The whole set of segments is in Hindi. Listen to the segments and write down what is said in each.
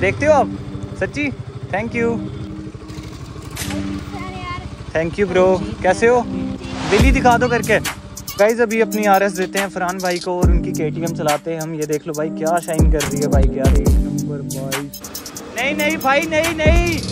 देखते हो आप? सच्ची? Thank you thank you bro कैसे हो? दिल्ली दिखा दो करके। गाइज़ अभी अपनी आर एस देते हैं फरहान भाई को और उनकी के टी एम चलाते हैं। हम ये देख लो भाई, क्या शाइन कर रही है बाइक यार नंबर भाई नहीं नहीं भाई, नहीं नहीं।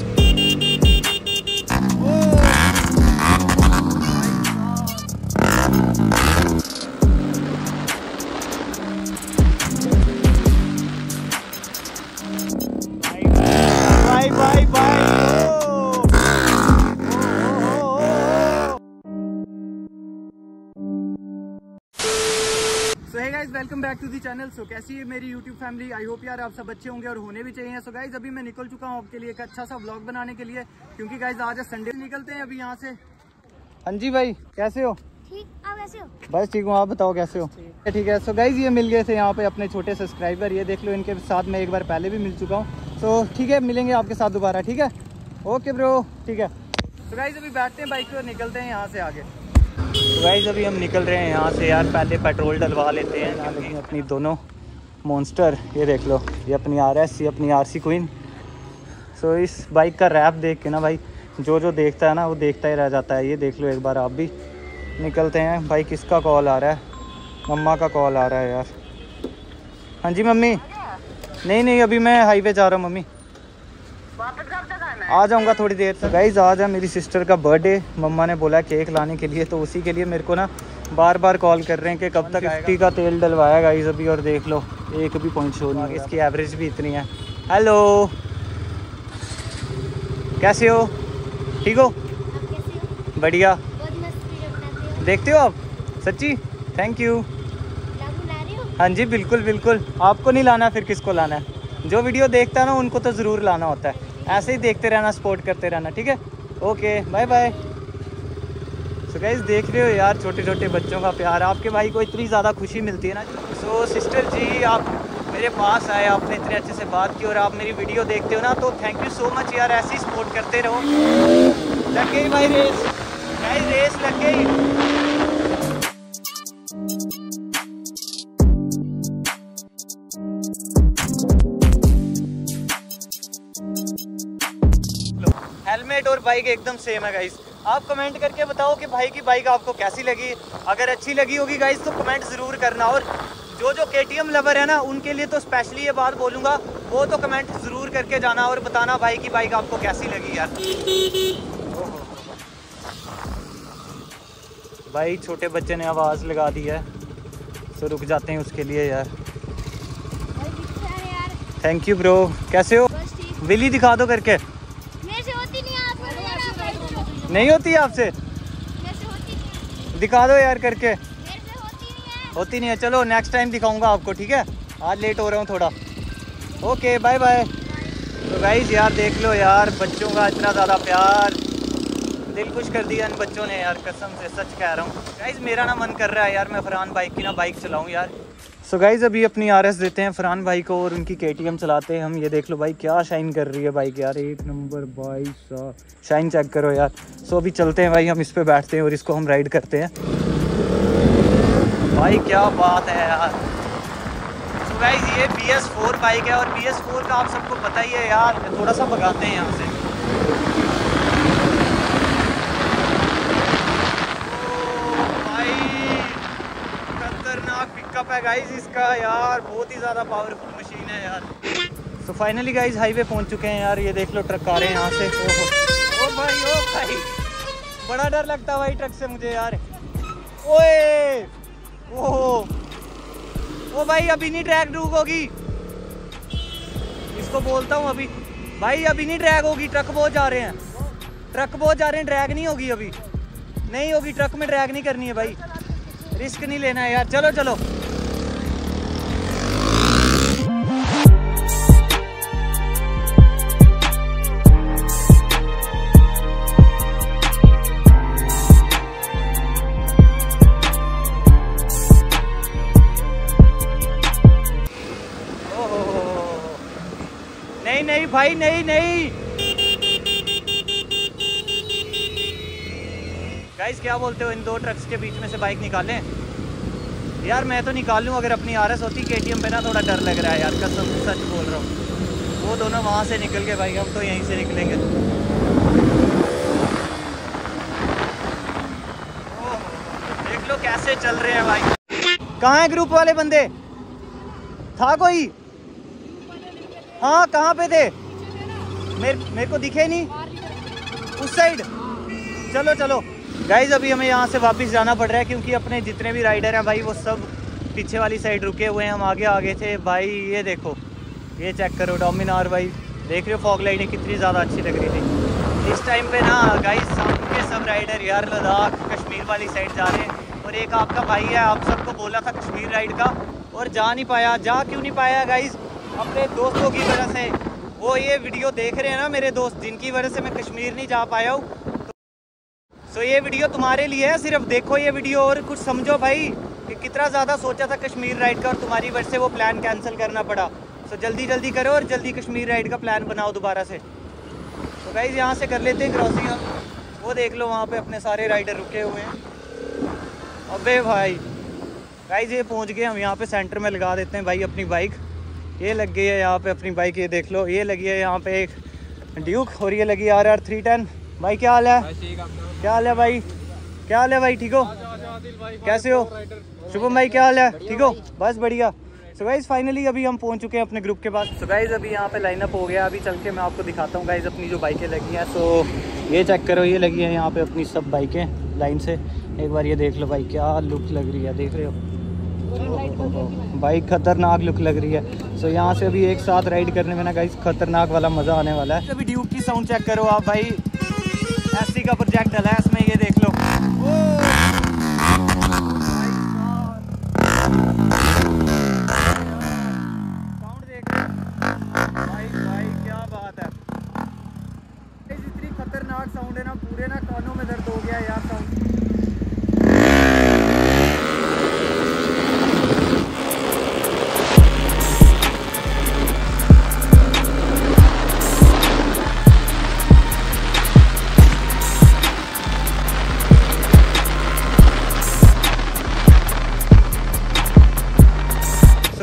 Guys welcome back to the channel so कैसी है मेरी यूट्यूब फैमिली आई होप यार आप सब अच्छे होंगे और होने भी चाहिए। सो गाइज़ अभी मैं निकल चुका हूँ आपके लिए एक अच्छा सा व्लॉग बनाने के लिए क्योंकि गाइज़ आज संडे निकलते हैं अभी यहाँ से। हाँ जी भाई कैसे हो? ठीक आप कैसे हो? बस ठीक हूँ आप बताओ कैसे हो? ठीक। है सो गाइज़ ये मिल गए थे यहाँ पे अपने छोटे सब्सक्राइबर ये देख लो इनके साथ मैं एक बार पहले भी मिल चुका हूँ। सो ठीक है मिलेंगे आपके साथ दोबारा ठीक है? ओके ब्रो ठीक है। तो गाइज़ अभी बैठते हैं बाइक पे और निकलते हैं यहाँ से आगे। तो गाइज़ अभी हम निकल रहे हैं यहाँ से यार पहले पेट्रोल डलवा लेते हैं क्योंकि अपनी दोनों मॉन्स्टर ये देख लो ये अपनी आर एस ये अपनी आर सी क्वीन सो इस बाइक का रैप देख के ना भाई जो जो देखता है ना वो देखता ही रह जाता है। ये देख लो एक बार आप भी। निकलते हैं। भाई किसका कॉल आ रहा है? मम्मा का कॉल आ रहा है यार। हाँ जी मम्मी। नहीं नहीं अभी मैं हाईवे जा रहा हूँ मम्मी। आ जाऊँगा थोड़ी देर से गाइज़ आज है मेरी सिस्टर का बर्थडे मम्मा ने बोला केक लाने के लिए तो उसी के लिए मेरे को ना बार बार कॉल कर रहे हैं कि कब तक फिफ्टी का तेल डलवाया गाइज़ अभी और देख लो एक भी पॉइंट शो नहीं इसकी एवरेज भी इतनी है। हेलो कैसे हो? ठीक हो? आप कैसे हो? बढ़िया। हो। देखते हो आप? सच्ची? थैंक यू हो? हाँ जी बिल्कुल बिल्कुल। आपको नहीं लाना फिर किसको लाना है? जो वीडियो देखता है ना उनको तो ज़रूर लाना होता है। ऐसे ही देखते रहना सपोर्ट करते रहना ठीक है? Okay bye bye so guys देख रहे हो यार छोटे छोटे बच्चों का प्यार। आपके भाई को इतनी ज़्यादा खुशी मिलती है ना सो so, सिस्टर जी आप मेरे पास आए आपने इतने अच्छे से बात की और आप मेरी वीडियो देखते हो ना तो थैंक यू सो मच यार ऐसे ही सपोर्ट करते रहो। लग गई भाई रेस गाइस रेस लग गई। बाइक एकदम सेम है गाइस आप कमेंट करके बताओ कि भाई की बाइक आपको कैसी लगी। अगर अच्छी लगी होगी गाइस तो कमेंट ज़रूर करना। और जो जो केटीएम लवर है ना उनके लिए तो स्पेशली ये बात बोलूँगा वो तो कमेंट ज़रूर करके जाना और बताना भाई की बाइक आपको कैसी लगी यार। भाई छोटे बच्चे ने आवाज़ लगा दी है तो रुक जाते हैं उसके लिए यार। थैंक यू ब्रो कैसे हो? विली दिखा दो करके मेरे से होती नहीं आप मेरे नहीं होती आपसे? दिखा दो यार करके। मेरे से होती नहीं है। होती नहीं है। चलो नेक्स्ट टाइम दिखाऊँगा आपको ठीक है? आज लेट हो रहा हूँ थोड़ा। ओके बाय बाय तो गाइज़ यार देख लो यार बच्चों का इतना ज़्यादा प्यार। दिल खुश कर दिया इन बच्चों ने यार कसम से सच कह रहा हूँ। गाइज़ मेरा ना मन कर रहा है यार मैं फरहान बाइक की ना बाइक चलाऊँ यार। सो so गाइज़ अभी अपनी आरएस देते हैं फरहान भाई को और उनकी के चलाते हैं। हम ये देख लो भाई, क्या शाइन कर रही है बाइक यार, एक नंबर भाई शाइन चेक करो यार। सो अभी चलते हैं भाई, हम इस पे बैठते हैं और इसको हम राइड करते हैं। भाई, क्या बात है यार। सो गाइज़ ये बी एस फोर बाइक है और बी एस फोर का आप सबको पता ही है यार, थोड़ा सा भगाते हैं यहाँ से ओ भाई खतरनाक पिकअप है गाइज़ इसका यार बहुत ही ज़्यादा पावरफुल मशीन है यार। तो फाइनली गाइज़ हाईवे पहुँच चुके हैं यार, ये देख लो ट्रक आ रहे हैं यहाँ से। ओहो। ओ भाई ओ भाई। बड़ा डर लगता है भाई ट्रक से मुझे यार। ओए। ओहो। ओ भाई, अभी नहीं ट्रैक डूब होगी। इसको बोलता हूँ अभी। भाई, अभी नहीं ड्रैग होगी ट्रक बहुत जा रहे हैं। ट्रक बहुत जा रहे हैं ड्रैग नहीं होगी अभी। नहीं होगी ट्रक में ड्रैग नहीं करनी है भाई। रिस्क नहीं लेना है यार। चलो चलो। नहीं नहीं भाई, नहीं नहीं। गाइस क्या बोलते हो? इन दो ट्रक्स के बीच में से बाइक निकालें। यार, मैं तो निकाल लूँ अगर अपनी आर एस होती। केटीएम पे ना थोड़ा डर लग रहा है यार, कसम, सच बोल रहा हूँ। वो दोनों वहाँ से निकल के भाई, हम तो यहीं से निकलेंगे। देख लो कैसे चल रहे हैं भाई। कहाँ है ग्रुप वाले बंदे? था कोई? हाँ कहाँ पे थे? मेरे मेरे को दिखे नहीं। उस साइड चलो चलो। गाइज़ अभी हमें यहाँ से वापस जाना पड़ रहा है क्योंकि अपने जितने भी राइडर हैं भाई, वो सब पीछे वाली साइड रुके हुए हैं। हम आगे आगे थे। भाई, ये देखो। ये चेक करो डोमिनार भाई। देख रहे हो फॉग लाइटें कितनी ज़्यादा अच्छी लग रही थी। इस टाइम पे ना गाइज़ सब के सब राइडर यार लद्दाख, कश्मीर वाली साइड जा रहे हैं। और एक आपका भाई है, आप सबको बोला था कश्मीर राइड का। और जा नहीं पाया, जा क्यों नहीं पाया गाइज़ अपने दोस्तों की वजह से। वो ये वीडियो देख रहे हैं ना मेरे दोस्त जिनकी वजह से मैं कश्मीर नहीं जा पाया हूँ। तो, सो ये वीडियो तुम्हारे लिए है सिर्फ़ देखो ये वीडियो और कुछ समझो भाई कि कितना ज़्यादा सोचा था कश्मीर राइड का और तुम्हारी वजह से वो प्लान कैंसिल करना पड़ा। सो जल्दी जल्दी करो और जल्दी कश्मीर राइड का प्लान बनाओ दोबारा से। तो गाइज़ यहाँ से कर लेते हैं क्रॉसिंग हम वो देख लो वहाँ पे अपने सारे राइडर रुके हुए हैं। अबे भाई गाइज़ ये पहुँच गए हम यहाँ पे सेंटर में लगा देते हैं भाई अपनी बाइक ये लग गई है यहाँ पे अपनी बाइक ये देख लो ये लगी है यहाँ पे एक ड्यूक और ये लगी आर आर थ्री टेन भाई क्या हाल है? क्या हाल है भाई? क्या हाल है भाई ठीक हो? कैसे हो? शुभम भाई क्या हाल है? ठीक हो? बस बढ़िया। सो गाइज़ फाइनली अभी हम पहुँच चुके हैं अपने ग्रुप के पास। सो गाइज़ अभी यहाँ पे लाइनअप हो गया अभी चल के मैं आपको दिखाता हूँ गाइज़ अपनी जो बाइकें लगी हैं। सो ये चेक करो ये लगी है यहाँ पे अपनी सब बाइकें लाइन से। एक बार ये देख लो भाई क्या लुक लग रही है देख रहे हो? बाइक खतरनाक लुक लग रही है। सो so, यहाँ से अभी एक साथ राइड करने में ना गाइस खतरनाक वाला मज़ा आने वाला है। अभी ड्यूब की साउंड चेक करो आप भाई। एस का प्रोजेक्ट डला है इसमें ये देख।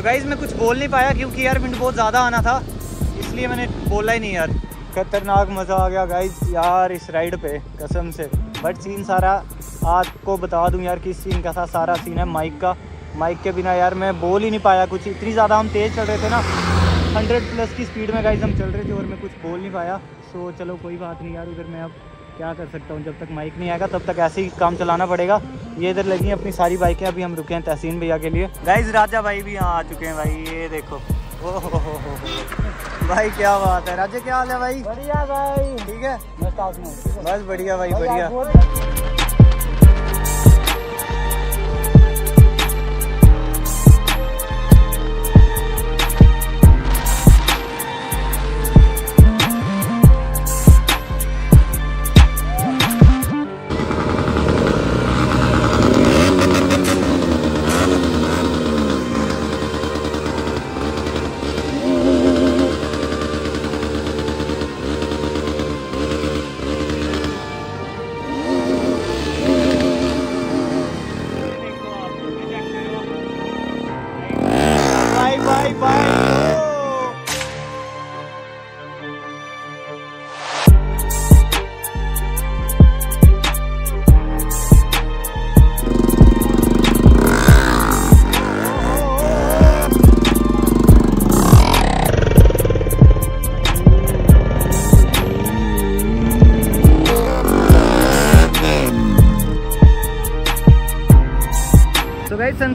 गाइज़ मैं कुछ बोल नहीं पाया क्योंकि यार विंड बहुत ज़्यादा आना था, इसलिए मैंने बोला ही नहीं यार। खतरनाक मज़ा आ गया गाइज़ यार इस राइड पे, कसम से। बट सीन सारा आपको बता दूँ यार किस सीन का था, सारा सीन है माइक का। माइक के बिना यार मैं बोल ही नहीं पाया कुछ। इतनी ज़्यादा हम तेज़ चल रहे थे ना हंड्रेड प्लस की स्पीड में गाइज़ हम चल रहे थे और मैं कुछ बोल नहीं पाया। सो चलो कोई बात नहीं यार, उधर मैं अब क्या कर सकता हूँ? जब तक माइक नहीं आएगा तब तक ऐसे ही काम चलाना पड़ेगा। ये इधर लगी हैं अपनी सारी बाइकें अभी हम रुके हैं तहसीन भैया के लिए। गाइज़ राजा भाई भी यहाँ आ चुके हैं भाई ये देखो। भाई क्या बात है। राजा क्या हाल है भाई? बढ़िया भाई। ठीक है? बस बढ़िया भाई बढ़िया।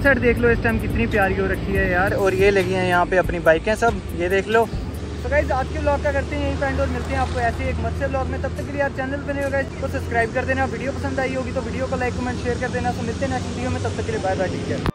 सनसेट देख लो, इस टाइम कितनी प्यारी हो रखी है यार। और ये लगी हैं यहाँ पे अपनी बाइकें सब, ये देख लो। तो गाइज़ आज के ब्लॉग का करते हैं यही पेंड और मिलते हैं आपको ऐसे एक मत से ब्लॉग में। तब तक के लिए यार चैनल बने होगा इसको सब्सक्राइब कर देना। वीडियो पसंद आई होगी तो वीडियो को लाइक कमेंट शेयर कर देना। तो मिलते हैं नेक्स्ट वीडियो में। तब तक के लिए बाय बाय ठीक है